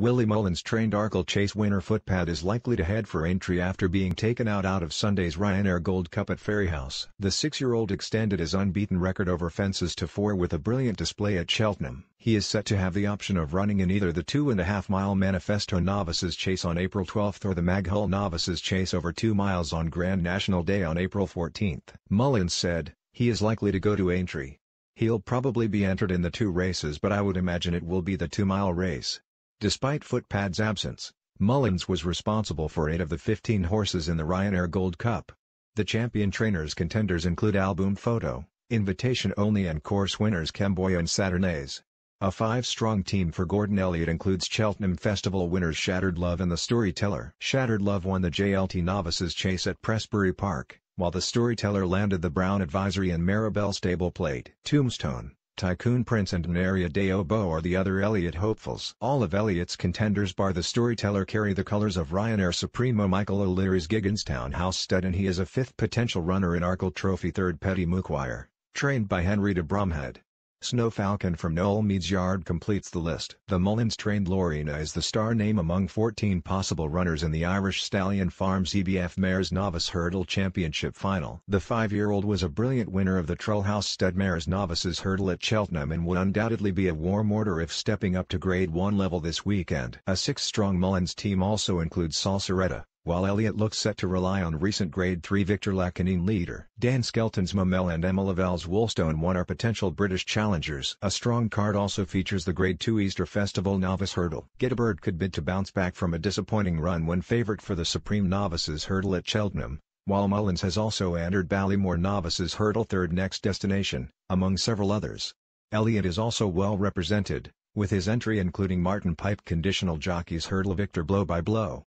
Willie Mullins trained Arkle Chase winner Footpad is likely to head for Aintree after being taken out out of Sunday's Ryanair Gold Cup at Fairyhouse. The six-year-old extended his unbeaten record over fences to four with a brilliant display at Cheltenham. He is set to have the option of running in either the two-and-a-half-mile Manifesto Novices Chase on April 12 or the Maghull Novices Chase over two miles on Grand National Day on April 14. Mullins said, he is likely to go to Aintree. He'll probably be entered in the two races but I would imagine it will be the two-mile race. Despite Footpad's absence, Mullins was responsible for 8 of the 15 horses in the Ryanair Gold Cup. The champion trainers contenders include Al Boum Photo, Invitation Only and course winners Kemboy and Saturnas. A five-strong team for Gordon Elliott includes Cheltenham Festival winners Shattered Love and The Storyteller. Shattered Love won the JLT Novices Chase at Prestbury Park, while The Storyteller landed the Brown Advisory and Merriebelle Stable Plate. Tombstone, Tycoon Prince and Naria de Obo are the other Elliott hopefuls. All of Elliott's contenders bar the storyteller carry the colors of Ryanair Supremo Michael O'Leary's Gigginstown House stud and he is a fifth potential runner in Arkle Trophy third Petit Mouchoir, trained by Henry de Bromhead. Snow Falcon from Noel Meade's Yard completes the list. The Mullins-trained Laurina is the star name among 14 possible runners in the Irish Stallion Farms EBF Mares Novice Hurdle Championship final. The five-year-old was a brilliant winner of the Trull House Stud Mares Novices Hurdle at Cheltenham and would undoubtedly be a warm order if stepping up to Grade 1 level this weekend. A six-strong Mullins team also includes Salsaretta, while Elliott looks set to rely on recent Grade 3 Victor Lackaneen Leader. Dan Skelton's Momella and Emma Lavelle's Woolstone 1 are potential British challengers. A strong card also features the Grade 2 Easter Festival Novice Hurdle. Getabird could bid to bounce back from a disappointing run when favourite for the Supreme Novices Hurdle at Cheltenham, while Mullins has also entered Ballymore Novices Hurdle third next destination, among several others. Elliott is also well represented, with his entry including Martin Pipe Conditional Jockeys Hurdle Victor Blow by Blow.